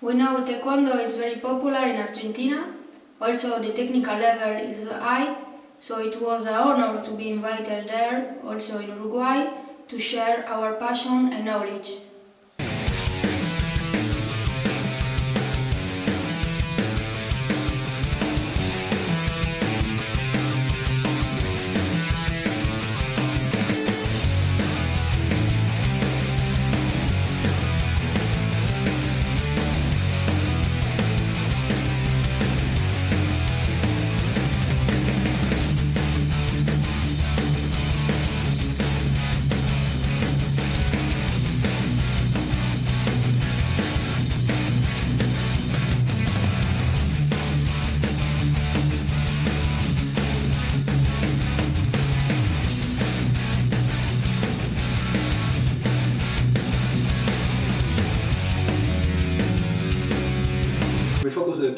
We know Taekwondo is very popular in Argentina. Also, the technical level is high, so it was an honor to be invited there, also in Uruguay, to share our passion and knowledge.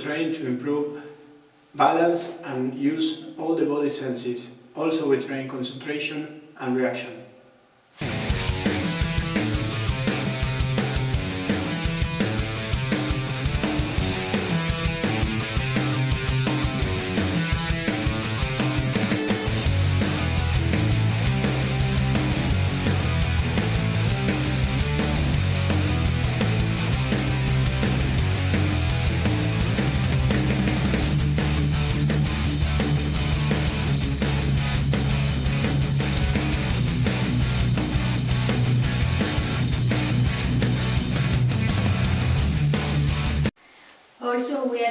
Train to improve balance and use all the body senses. Also we train concentration and reaction.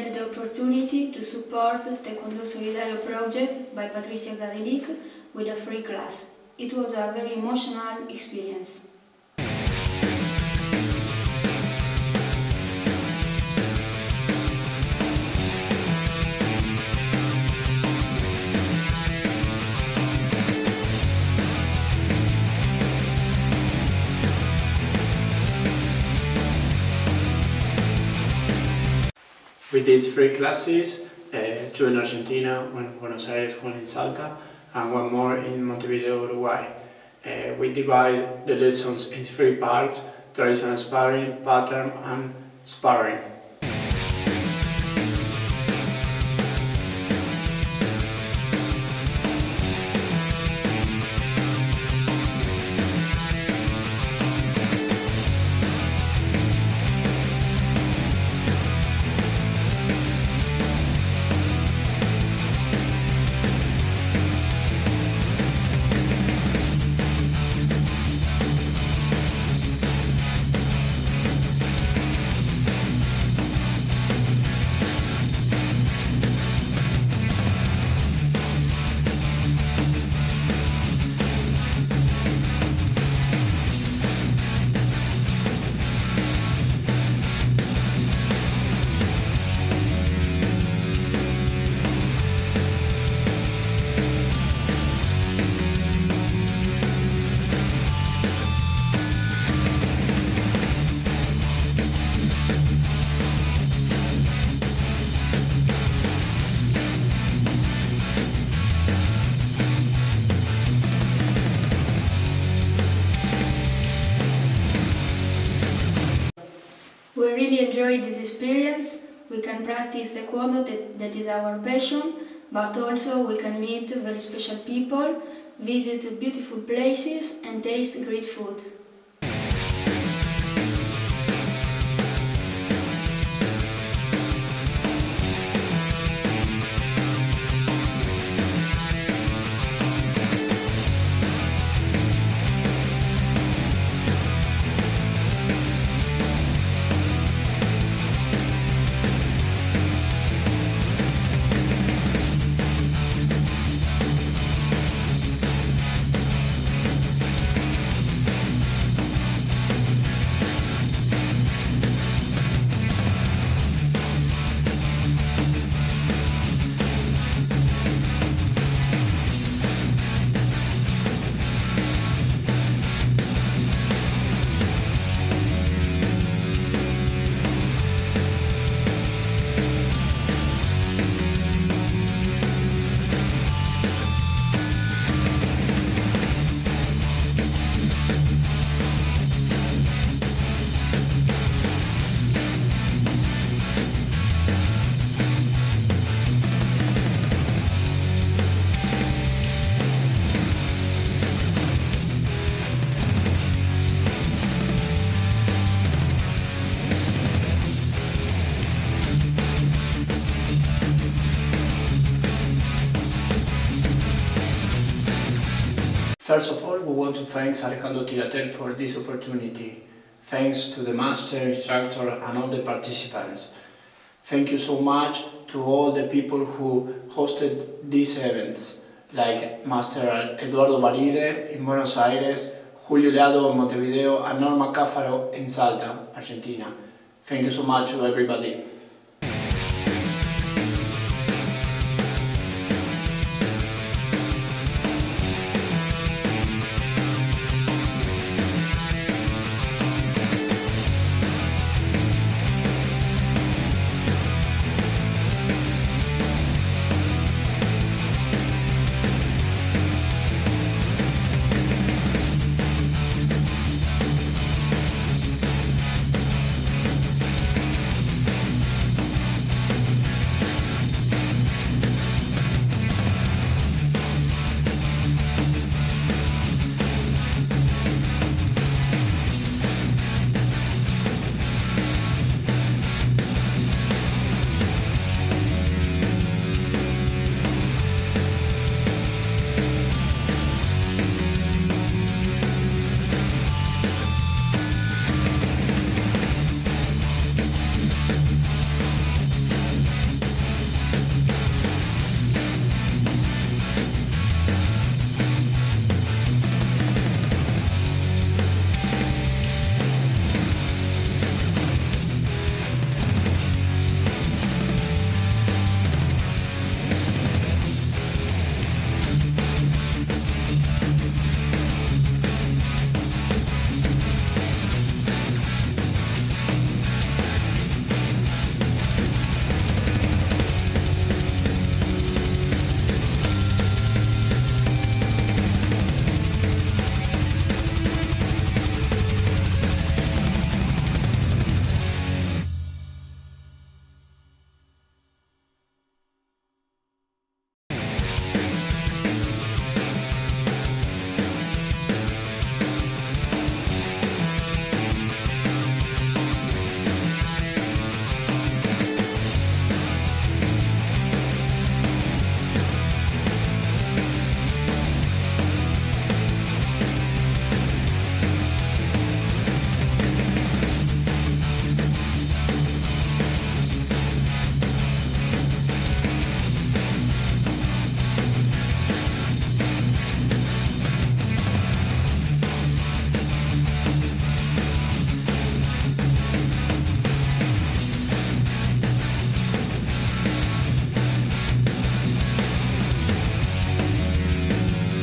Had the opportunity to support the Taekwondo Solidario project by Patricia Garelic with a free class. It was a very emotional experience. We did three classes, uh, two in Argentina, one in Buenos Aires, one in Salta, and one more in Montevideo, Uruguay. Uh, we divide the lessons in three parts, traditional sparring, pattern, and sparring. We really enjoyed this experience. We can practice Taekwondo, that, that is our passion, but also we can meet very special people, visit beautiful places, and taste great food. First of all, we want to thank Alejandro Tiratel for this opportunity. Thanks to the master, instructor and all the participants. Thank you so much to all the people who hosted these events, like Master Eduardo Barire in Buenos Aires, Julio Leado in Montevideo, and Norma Cáfaro in Salta, Argentina. Thank you so much to everybody.